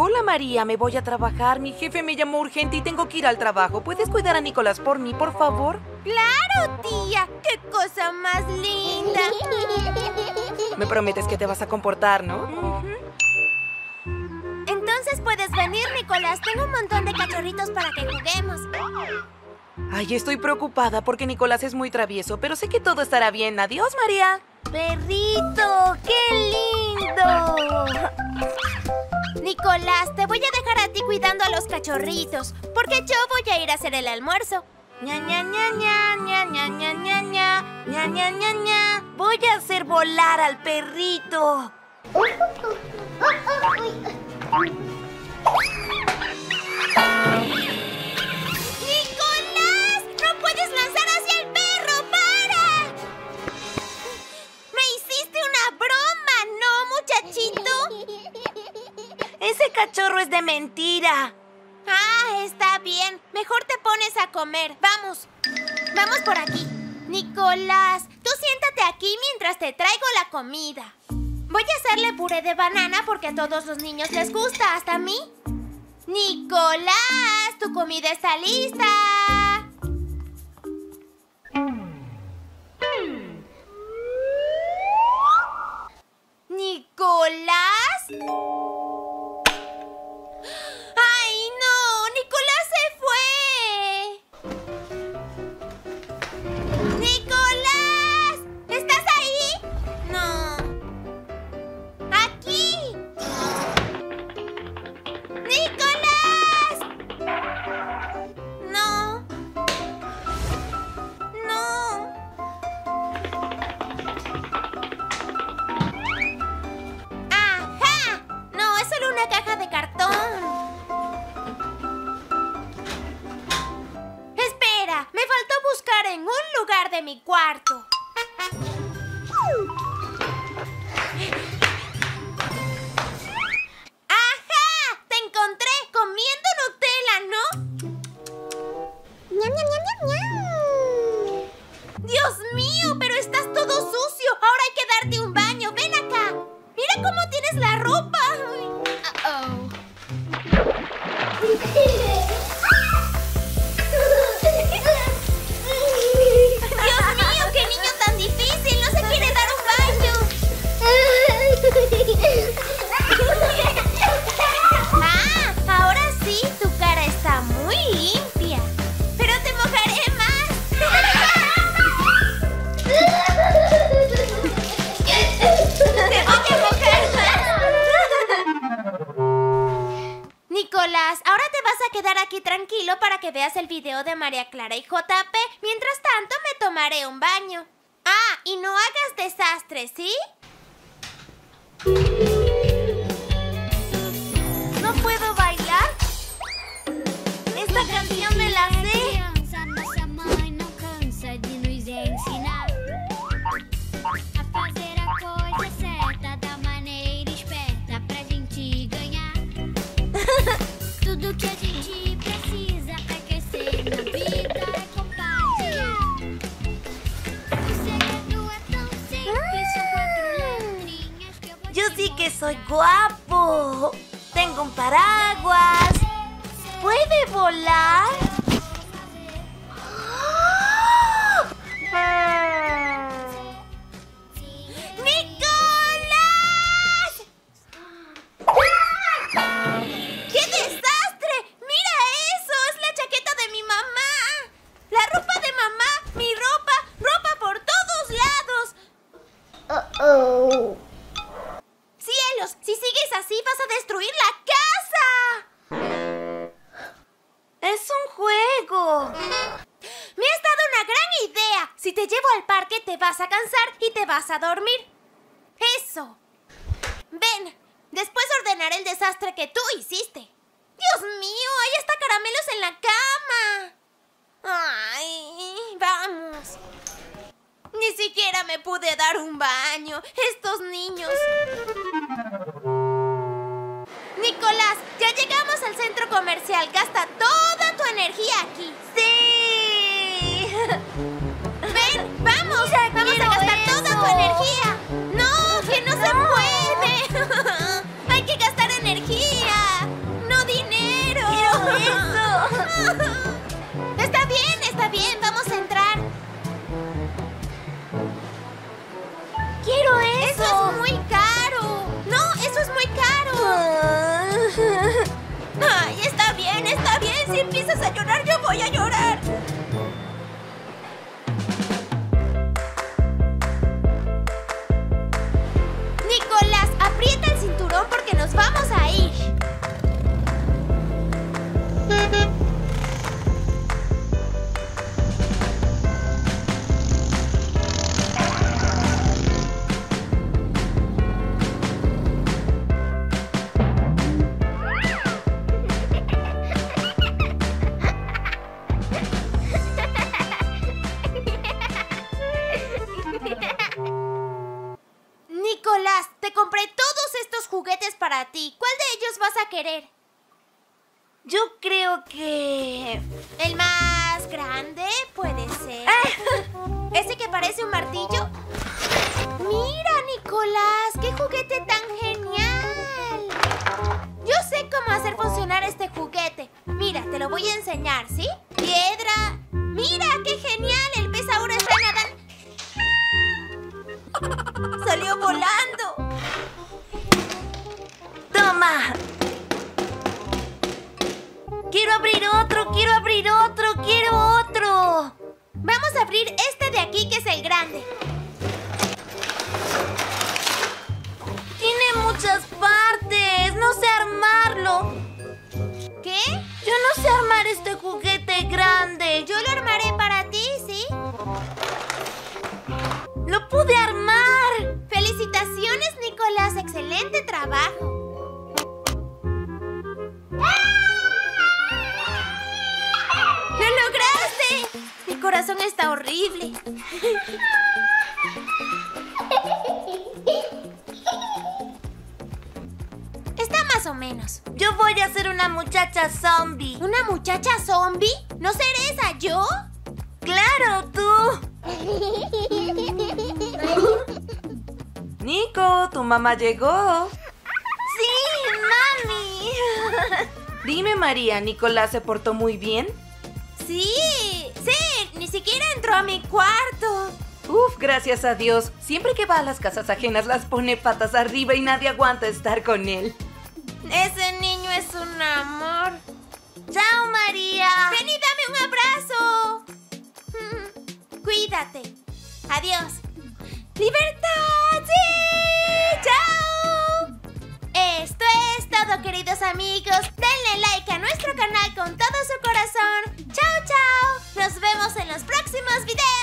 Hola María, me voy a trabajar. Mi jefe me llamó urgente y tengo que ir al trabajo. ¿Puedes cuidar a Nicolás por mí, por favor? ¡Claro, tía! ¡Qué cosa más linda! Me prometes que te vas a comportar, ¿no? Entonces puedes venir, Nicolás. Tengo un montón de cachorritos para que juguemos. Ay, estoy preocupada porque Nicolás es muy travieso, pero sé que todo estará bien. Adiós, María. ¡Perrito! ¡Qué lindo! Nicolás, te voy a dejar a ti cuidando a los cachorritos, porque yo voy a ir a hacer el almuerzo. Ña, ña, ña, ña, ña, ña, ña, ña, ña, ña, ña, ña, ña. Voy a hacer volar al perrito. Ah, está bien. Mejor te pones a comer. Vamos. Vamos por aquí. Nicolás, tú siéntate aquí mientras te traigo la comida. Voy a hacerle puré de banana porque a todos los niños les gusta, hasta a mí. Nicolás, tu comida está lista. Mi cuarto. ¡Ajá! ¡Te encontré comiendo Nutella, ¿no? ¡Dios mío! Para que veas el video de María Clara y JP. Mientras tanto, me tomaré un baño. Ah, y no hagas desastres, ¿sí? Que soy guapo. Tengo un paraguas. ¿Puede volar? Si sigues así vas a destruir la casa. Es un juego. Me has dado una gran idea. Si te llevo al parque te vas a cansar y te vas a dormir. Eso. Ven. Después ordenaré el desastre que tú hiciste. Dios mío, hay hasta caramelos en la cama. Ay. Ni siquiera me pude dar un baño. Estos niños. Nicolás, ya llegamos al centro comercial. Gasta toda tu energía aquí. ¡Sí! Ven, vamos. vamos a gastar toda tu energía. si empiezas a llorar, yo voy a llorar. Querer? Yo creo que... ¿El más grande? Puede ser. ¿Ese que parece un martillo? Mira, Nicolás, qué juguete tan genial. Yo sé cómo hacer funcionar este juguete. Mira, te lo voy a enseñar, ¿sí? Abrir este de aquí, que es el grande. Está más o menos. Yo voy a ser una muchacha zombie. ¿Una muchacha zombie? ¿No seré esa yo? ¡Claro, tú! Nico, tu mamá llegó. ¡Sí, mami! Dime, María, ¿Nicolás se portó muy bien? Sí, entró a mi cuarto. Uf, gracias a Dios. Siempre que va a las casas ajenas las pone patas arriba y nadie aguanta estar con él. Ese niño es un amor. ¡Chao, María! ¡Ven y dame un abrazo! Cuídate. Adiós. ¡Libertad! ¡Sí! ¡Chao! Esto es todo, queridos amigos. Denle like a nuestro canal con todo su corazón vemos en los próximos videos.